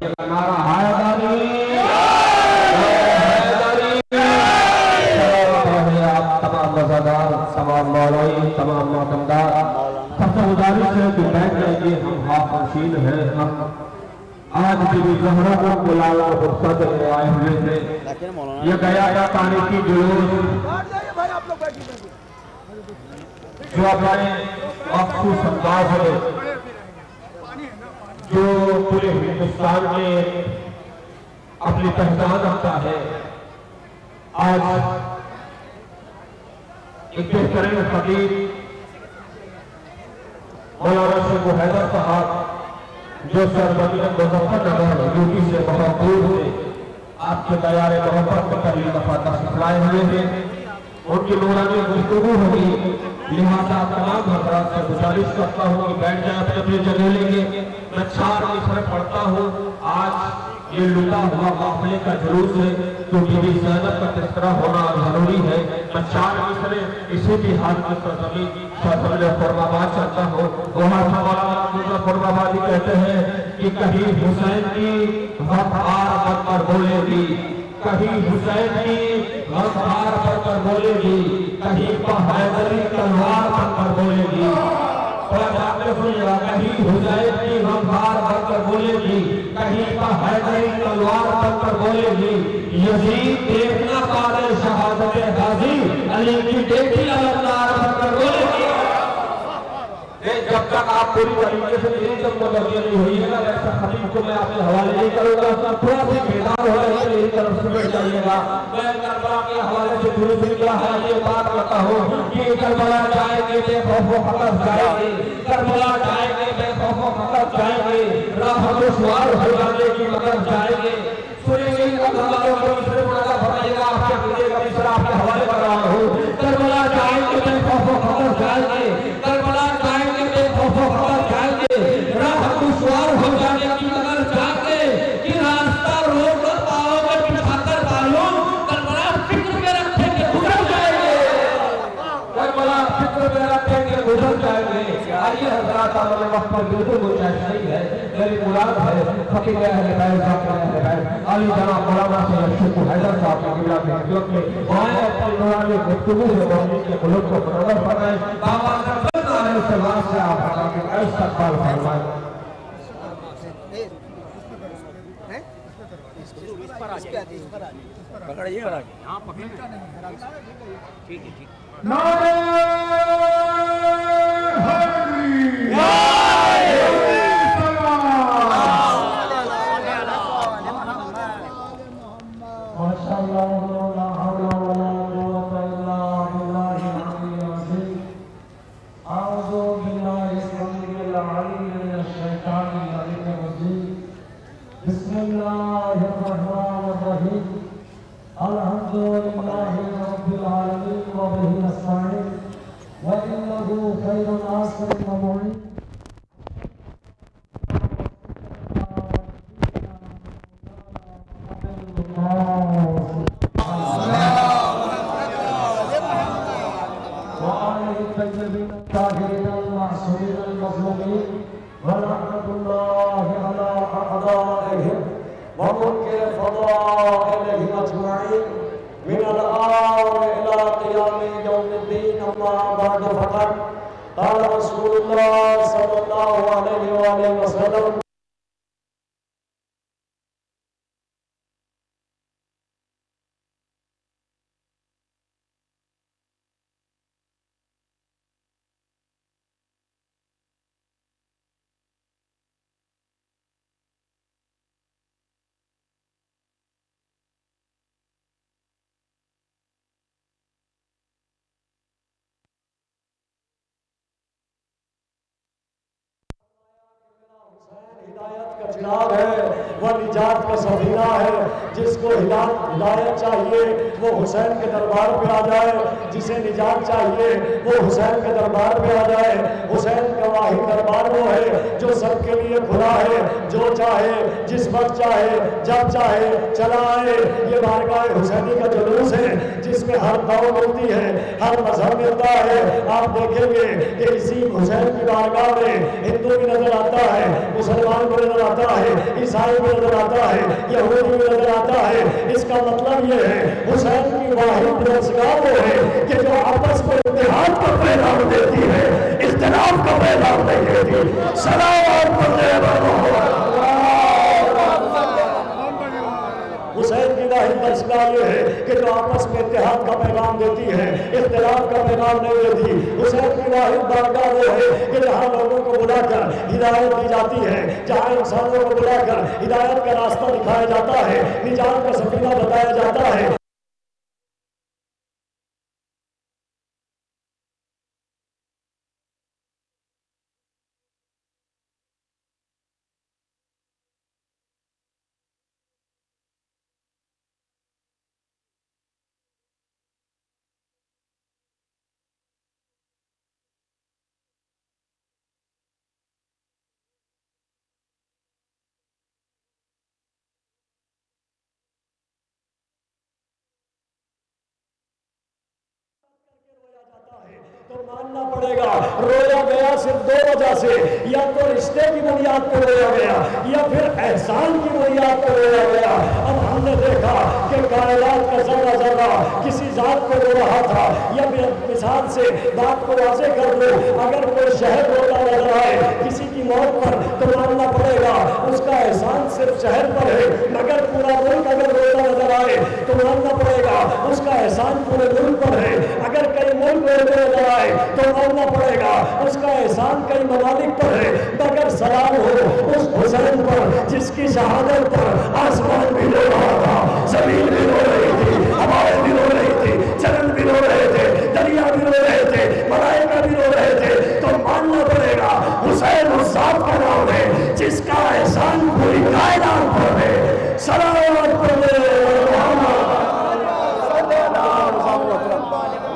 تمام مزادار تمام تمام سب سے گزارش ہے کہ بیٹھ جائیے ہم ہاف نشین ہیں ہم آج بھی زہرا کو بلالا فرصت آئے ہوئے تھے یہ گیا یا تاریخی جلوس جو اپنے مخصوص انداز ہے جو پورے ہندوستان میں اپنی پہچان رکھتا ہے، آج ایک بہترین خطیب مولانا شیخ حیدر صاحب، جو سربنی مظفر نگر یوپی سے بہت دور سے آپ کے تیار محبت میں پہلی دفعہ تشریف ہوئے ہیں۔ ان کی نورانی گفتگو ہوگی، لہذا تمام حضرات سے گزارش کرتا ہوں کہ بیٹھ جائیں اپنے اپنے جگہ لیں گے۔ میں چار مصرے پڑھتا ہوں۔ آج یہ لٹا ہوا قافلے کا جلوس ہے۔ تو بی بی زینب کا تذکرہ ہونا ضروری ہے۔ میں چار مصرے اسی بھی حال کی سرزمین سرزمین فرما باد چاہتا ہوں۔ وہاں سے مولانا دوسرا فرما بادی کہتے ہیں کہ کہیں حسین کی وفار بن کر بولے گی۔ کہیں حسین کی غفار پر کر بولے گی۔ کہیں پا حیدری تلوار پر کر بولے گی۔ اور جاتے سنیے کہیں حسین کی بار پر کر بولے گی کہیں پر حیدری تلوار پر کر بولے گی یزید دیکھنا پارے شہادت غازی علی کی دیکھی اللہ جب تک آپ پوری طریقے سے میری جب مدرجہ نہیں ہوئی ہے نا ویسا خطیب کو میں آپ کے حوالے نہیں کروں گا، تھوڑا سی بیدار ہو رہے ہیں میری طرف سے بیٹھ جائیے گا۔ میں کربلا کے حوالے سے دور سے کیا ہے، یہ بات کرتا ہوں کہ کربلا جائیں گے، بے خوف و خطر جائیں گے۔ کربلا جائیں گے، بے خوف و خطر جائیں گے۔ راہ دشوار ہو جانے کی مگر جائیں گے۔ سنیں گے اللہ کو آئیے حضرات عمل وقت پر بالکل گنجائش نہیں ہے میری مراد ہے خطیب اہل بیت ذاکر اہل بیت۔ علی جناب مولانا سے شیخ حیدر صاحب کی قبلہ کے خدمت میں وہاں اپنی نورانی گفتگو سے مومن کے ملک کو منور فرمائیں بابا صلی اللہ علیہ وسلم سے آپ حضرات کے استقبال فرمائیں پکڑیے اور آگے ہاں ٹھیک ہے ٹھیک Yay! الطيبين الطاهرين المعصومين المظلومين ولعنة الله على أعدائهم ومنكر فضائلهم أجمعين. من الآن إلى قيام يوم الدين أما بعد فقد قال رسول الله صلى الله عليه وآله وسلم ہدایت ہے وہ نجات کا سفینہ ہے۔ جس کو ہدایت ہدایت چاہیے، وہ حسین کے دربار پہ آ جائے۔ جسے نجات چاہیے، وہ حسین کے دربار پہ آ جائے۔ حسین کا واحد دربار وہ ہے جو سب کے لیے کھلا ہے۔ جو چاہے، جس وقت چاہے، جب چاہے، چلا آئے۔ یہ بارگاہ حسینی کا جلوس ہے، جس میں ہر دعو ملتی ہے، ہر مذہب ملتا ہے۔ آپ دیکھیں گے کہ اسی حسین کی بارگاہ میں ہندو بھی نظر آتا ہے، مسلمان مسلمان بھی نظر آتا ہے، عیسائی بھی نظر آتا ہے، یہودی بھی نظر آتا ہے جاتا ہے۔ اس کا مطلب یہ ہے، حسین کی واحد روزگار وہ ہے کہ جو آپس میں اتحاد کا پیغام دیتی ہے، اجتناب کا پیغام نہیں دیتی۔ سلام حسین اللہ درسگاہ یہ ہے کہ جو آپس میں اتحاد کا پیغام دیتی ہے، اختلاف کا پیغام نہیں دیتی۔ حسین کی واحد بارگاہ وہ ہے کہ جہاں لوگوں کو بلا کر ہدایت دی جاتی ہے، جہاں انسانوں کو بلا کر ہدایت کا راستہ دکھایا جاتا ہے، نجات کا سفینہ بتایا جاتا ہے تو ماننا پڑے گا۔ رویا گیا صرف دو وجہ سے۔ یا تو رشتے کی بنیاد پہ رویا گیا، یا پھر احسان کی بنیاد پہ رویا گیا۔ اب ہم نے دیکھا کہ کائنات کا ذرہ ذرہ کسی ذات کو رو رہا تھا، یا مثال سے بات کو واضح کر دو۔ اگر کوئی شہر روتا نظر آئے کسی کی موت پر، تو ماننا پڑے گا، اس کا احسان صرف شہر پر ہے۔ مگر پورا ملک اگر روتا نظر آئے، تو ماننا پڑے گا، اس کا احسان پورے ملک پر ہے۔ اگر کئی ملک روتے نظر آئے تو ماننا پڑے گا۔ اس کا احسان کئی ممالک پر ہے۔ مگر سلام ہو اس حسین پر جس کی شہادت پر آسمان بھی رو رہا تھا، زمین بھی رو رہی تھی ہوائیں بھی رو رہی تھی چرن بھی رو رہے تھے، دریا بھی رو رہے تھے، ملائکہ بھی رو رہے تھے۔ تو ماننا پڑے گا، حسین اس کا نام ہے جس کا احسان پوری کائنات پر ہے۔ سلامت پر محمد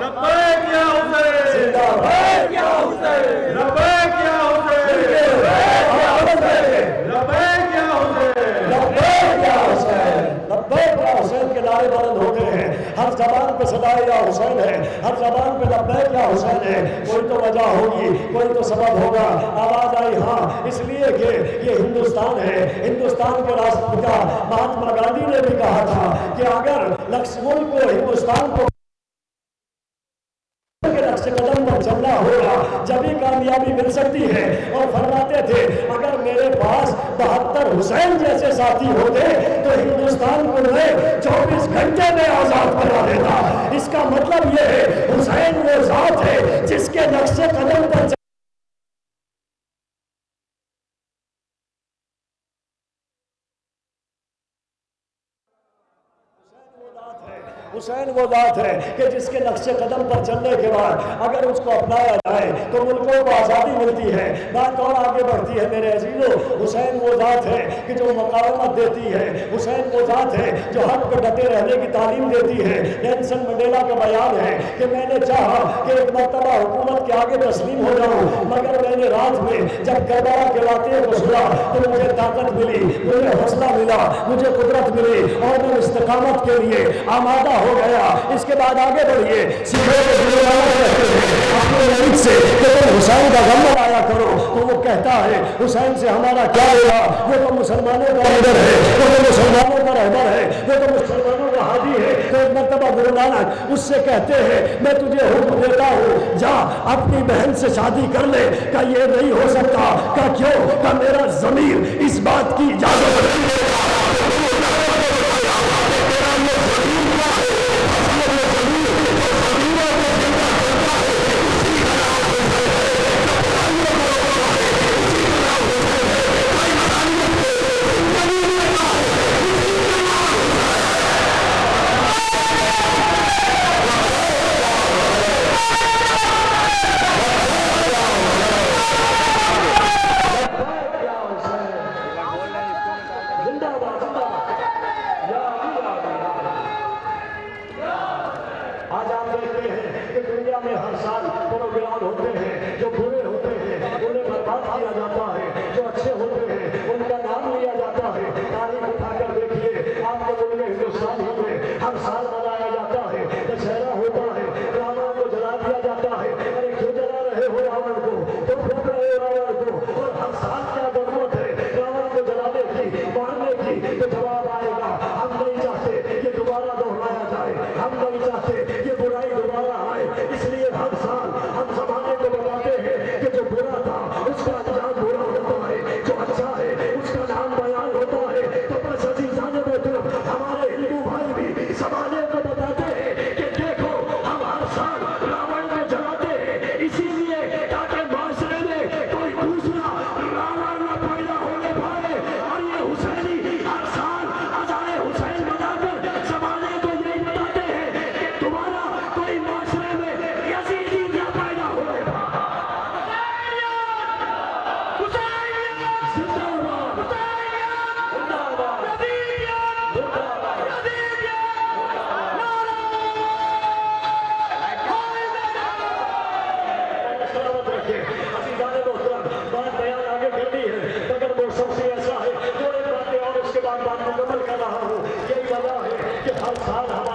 لبیک یا حسین زندہ باد یا حسین لبیک یا حسین لبیک یا حسین لبیک یا حسین لبیک یا حسین کے نعرے بلند ہوتے ہیں۔ ہر زبان پہ صدائے یا حسین ہے۔ ہر زبان پہ لبیک یا حسین ہے۔ کوئی تو وجہ ہوگی، کوئی تو سبب ہوگا۔ آواز آئی ہاں اس لیے کہ یہ ہندوستان ہے۔ ہندوستان کے راشٹرپتا مہاتما گاندھی نے بھی کہا تھا کہ اگر لکس ملک کو ہندوستان کو نقش قدم پر چلنا ہوگا جبھی کامیابی مل سکتی ہے اور فرماتے تھے، اگر میرے پاس بہتر حسین جیسے ساتھی ہوتے، تو ہندوستان کو میں چوبیس گھنٹے میں آزاد کرا دیتا۔ اس کا مطلب یہ ہے، حسین وہ ذات ہے جس کے نقش قدم پر حسین وہ ذات ہے کہ جس کے نقش قدم پر چلنے کے بعد اگر اس کو اپنایا جائے تو ملکوں کو آزادی ملتی ہے۔ بات اور آگے بڑھتی ہے میرے عزیزو، حسین وہ ذات ہے کہ جو مقاومت دیتی ہے۔ حسین وہ ذات ہے جو حق پہ ڈٹے رہنے کی تعلیم دیتی ہے۔ نینسن منڈیلا کا بیان ہے کہ میں نے چاہا کہ ایک مرتبہ حکومت کے آگے تسلیم ہو جاؤں، مگر میں نے رات میں جب کربلا کے واقعے کو سنا تو مجھے طاقت ملی، مجھے حوصلہ ملا، مجھے قدرت ملی اور میں استقامت کے لیے آمادہ ہو ہو گیا۔ اس کے بعد آگے بڑھیے اپنے ملک سے کہ تم حسین کا غم آیا کرو۔ تو وہ کہتا ہے، حسین سے ہمارا کیا ہوگا وہ تو مسلمانوں کا لیڈر ہے وہ تو مسلمانوں کا رہبر ہے وہ تو مسلمانوں کا ہادی ہے، تو ایک مرتبہ گرو نانک اس سے کہتے ہیں، میں تجھے حکم دیتا ہوں، جا، اپنی بہن سے شادی کر لے۔ کہ یہ نہیں ہو سکتا۔ کہ کیوں؟ کہ میرا ضمیر اس بات کی اجازت ہے کہ ہر سال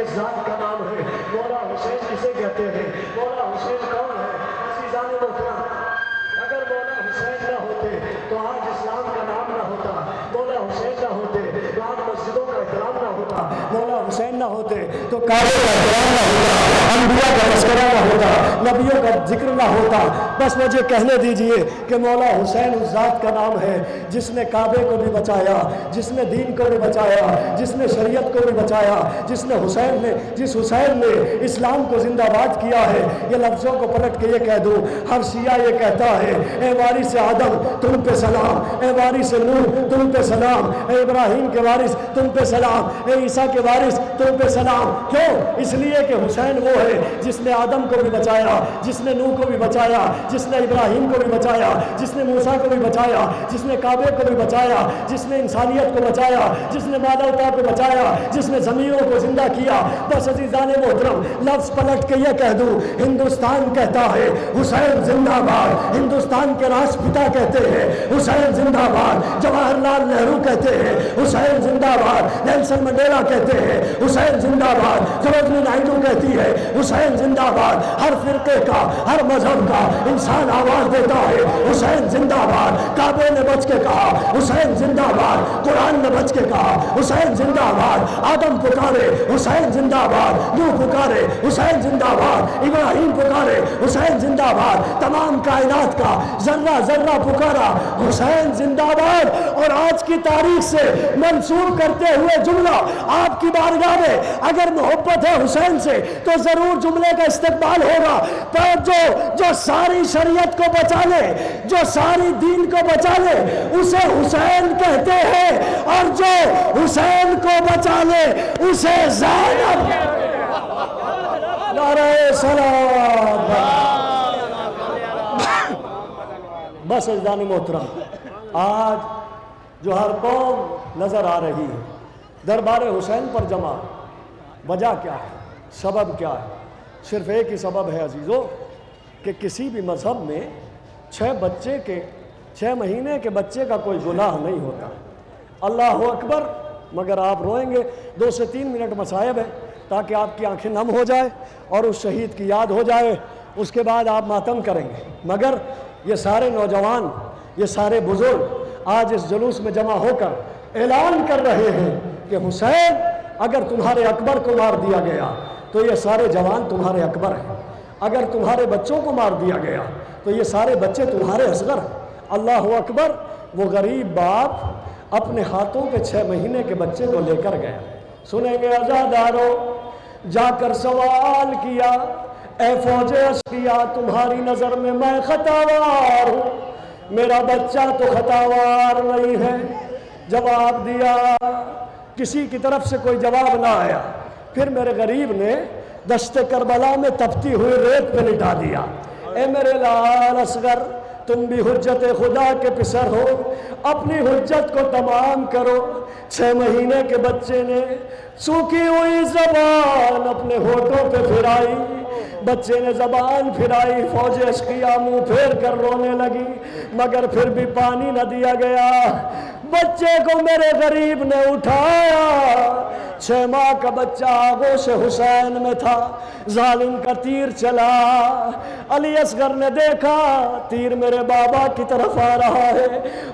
اس ذات کا نام ہے۔ مولا حسین کسے کہتے ہیں۔ مولا حسین کون ہے؟ عزیزان محترم اگر مولا حسین نہ ہوتے تو آج اسلام کا نام نہ ہوتا۔ مولا حسین نہ ہوتے تو آج مسجدوں کا احترام نہ ہوتا مولا حسین نہ ہوتے، تو کعبے کا احترام نہ ہوتا، انبیاء کا تذکرہ نہ ہوتا، نبیوں کا ذکر نہ ہوتا۔ بس مجھے کہنے دیجیے کہ مولا حسین اس ذات کا نام ہے، جس نے کعبے کو بھی بچایا، جس نے دین کو بھی بچایا، جس نے شریعت کو بھی بچایا، جس نے حسین نے، جس حسین نے اسلام کو زندہ باد کیا ہے۔ یہ لفظوں کو پلٹ کے یہ کہہ دوں ہر شیعہ یہ کہتا ہے، اے وارث آدم، تم پہ سلام، اے وارث نور تم پہ سلام، اے ابراہیم کے وارث، تم پہ سلام، اے عیسیٰ کے وارث تم پہ سلام۔ کیوں؟ اس لیے کہ حسین وہ ہے جس نے آدم کو بھی بچایا، جس نے نوح کو بھی بچایا، جس نے ابراہیم کو بھی بچایا، جس نے موسیٰ کو بھی بچایا، جس نے کعبے کو بھی بچایا، جس نے انسانیت کو بچایا، جس نے مانوتا کو بچایا، جس نے زمینوں کو زندہ کیا۔ بس عزیزان محترم، لفظ پلٹ کے یہ کہہ دوں ہندوستان کہتا ہے، حسین زندہ باد۔ ہندوستان کے راج پتا کہتے ہیں، حسین زندہ باد۔ جواہر لال نہرو کہتے ہیں، حسین زندہ باد۔ نیلسن منڈیلا کہتے ہیں حسین زندہ باد سروجنی نائڈو کہتی ہے، حسین زندہ باد، ہر فرقے کا، ہر مذہب کا انسان آواز دیتا ہے، حسین زندہ باد، کعبے نے بچ کے کہا، حسین زندہ باد، قرآن نے بچ کے کہا، حسین زندہ باد، آدم پکارے، حسین زندہ باد نو پکارے، حسین زندہ باد، ابراہیم پکارے، حسین زندہ باد، تمام کائنات کا ذرہ ذرہ پکارا، حسین زندہ باد۔ اور آج کی تاریخ سے منسوخ کرتے ہوئے جملہ آپ کی بارگاہ میں اگر محبت ہے حسین سے، تو ضرور جملے کا استقبال ہوگا۔ پر جو جو ساری شریعت کو بچا لے، جو ساری دین کو بچا لے، اسے حسین کہتے ہیں۔ اور جو حسین کو بچا لے، اسے زینب۔ نعرہ سلام۔ بس اجدانی محترم، آج جو ہر قوم نظر آ رہی ہے دربار حسین پر جمع۔ وجہ کیا ہے؟ سبب کیا ہے؟ صرف ایک ہی سبب ہے عزیزو، کہ کسی بھی مذہب میں چھ بچے کے، چھ مہینے کے بچے کا کوئی گناہ نہیں ہوتا۔ اللہ اکبر، مگر آپ روئیں گے۔ دو سے تین منٹ مصائب ہے، تاکہ آپ کی آنکھیں نم ہو جائے اور اس شہید کی یاد ہو جائے۔ اس کے بعد آپ ماتم کریں گے۔ مگر یہ سارے نوجوان، یہ سارے بزرگ آج اس جلوس میں جمع ہو کر اعلان کر رہے ہیں۔ کہ حسین، اگر تمہارے اکبر کو مار دیا گیا، تو یہ سارے جوان تمہارے اکبر ہیں۔ اگر تمہارے بچوں کو مار دیا گیا، تو یہ سارے بچے تمہارے اصغر ہیں۔ اللہ اکبر، وہ غریب باپ اپنے ہاتھوں کے چھ مہینے کے بچے کو لے کر گیا۔ سنیں گے ازادارو جا کر سوال کیا، اے فوج کیا تمہاری نظر میں میں خطاوار ہوں۔ میرا بچہ تو خطاوار نہیں ہے۔ جواب دیا کسی کی طرف سے کوئی جواب نہ آیا۔ پھر میرے غریب نے دشت کربلا میں تپتی ہوئی ریت پہ لٹا دیا۔ اے میرے لال اصغر، تم بھی حجت خدا کے پسر ہو۔ اپنی حجت کو تمام کرو۔ چھ مہینے کے بچے نے سوکھی ہوئی زبان اپنے ہوٹوں پہ پھرائی بچے نے زبان پھرائی فوج اشقیہ منہ پھیر کر رونے لگی، مگر پھر بھی پانی نہ دیا گیا۔ بچے کو میرے غریب نے اٹھایا۔ چھ ماہ کا بچہ آگوش حسین میں تھا، ظالم کا تیر چلا۔ علی اصغر نے دیکھا، تیر میرے بابا کی طرف آ رہا ہے۔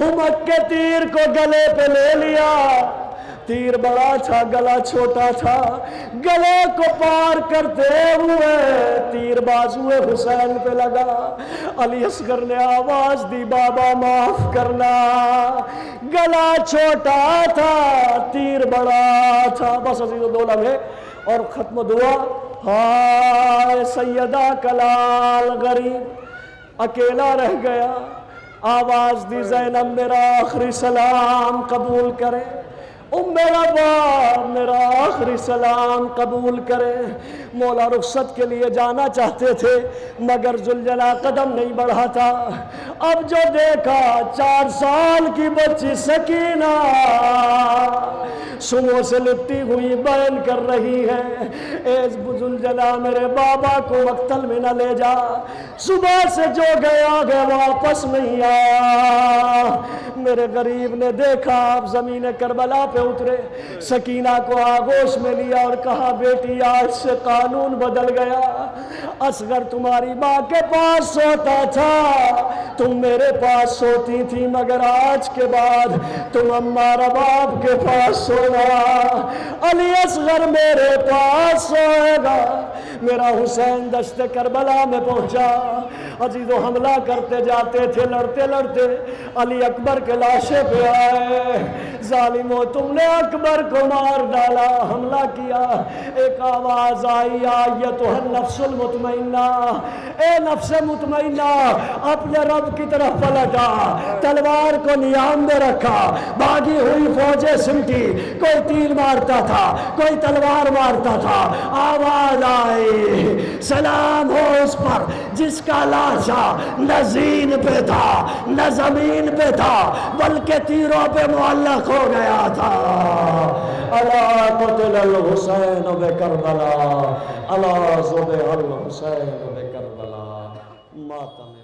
ہمک کے تیر کو گلے پہ لے لیا۔ تیر بڑا تھا، گلا چھوٹا تھا، گلے کو پار کرتے ہوئے تیر بازو حسین پہ لگا۔ علی اصغر نے آواز دی، بابا، معاف کرنا۔ گلا چھوٹا تھا، تیر بڑا تھا۔ بس عزیز دو لمحے اور ختم دعا۔ ہائے سیدہ کلال غریب، اکیلا رہ گیا۔ آواز دی زینب، میرا آخری سلام قبول کرے۔ ام میرا باپ میرا آخری سلام قبول کرے۔ مولا رخصت کے لیے جانا چاہتے تھے، مگر زلجلا قدم نہیں بڑھا تھا۔ اب جو دیکھا، چار سال کی بچی سکینہ۔ سمو سے لپٹی ہوئی بین کر رہی ہے۔ اے زلجلا میرے بابا کو مقتل میں نہ لے جا۔ صبح سے جو گیا گیا واپس نہیں آیا۔ میرے غریب نے دیکھا آپ زمین کربلا پہ اترے، سکینہ کو آگوش میں لیا اور کہا، بیٹی، آج سے قانون بدل گیا۔ اصغر تمہاری ماں کے پاس سوتا تھا، تم میرے پاس سوتی تھی، مگر آج کے بعد تم امار باپ کے پاس سونا۔ علی اصغر میرے پاس سوئے گا، میرا حسین دشت کربلا میں پہنچا۔ عزیز و حملہ کرتے جاتے تھے، لڑتے لڑتے علی اکبر کے لاشے پہ آئے ظالمو تم نے اکبر کو مار ڈالا، حملہ کیا۔ ایک آواز آئی آیت نفس المطمئنہ۔ اے نفس مطمئنہ، اپنے رب کی طرف پلٹا، تلوار کو نیام میں رکھا۔ باغی ہوئی فوجیں سمٹی، کوئی تیر مارتا تھا، کوئی تلوار مارتا تھا۔ آواز آئی، سلام ہو اس پر، جس کا لاشا نہ زین پہ تھا، نہ زمین پہ تھا، بلکہ تیروں پہ معلق ہو۔ گیا تھا اللہ قتل الحسین بے کربلا اللہ زبہ الحسین بے کربلا ماتم